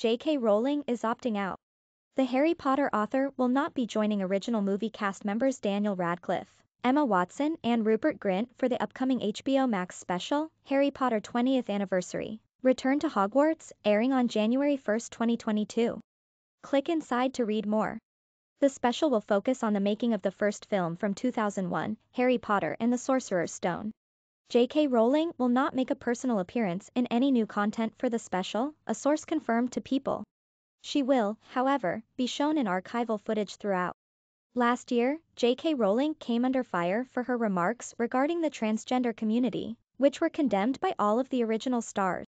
J.K. Rowling is opting out. The Harry Potter author will not be joining original movie cast members Daniel Radcliffe, Emma Watson, and Rupert Grint for the upcoming HBO Max special, Harry Potter 20th Anniversary. Return to Hogwarts, airing on January 1, 2022. Click inside to read more. The special will focus on the making of the first film from 2001, Harry Potter and the Sorcerer's Stone. J.K. Rowling will not make a personal appearance in any new content for the special, a source confirmed to People. She will, however, be shown in archival footage throughout. Last year, J.K. Rowling came under fire for her remarks regarding the transgender community, which were condemned by all of the original stars.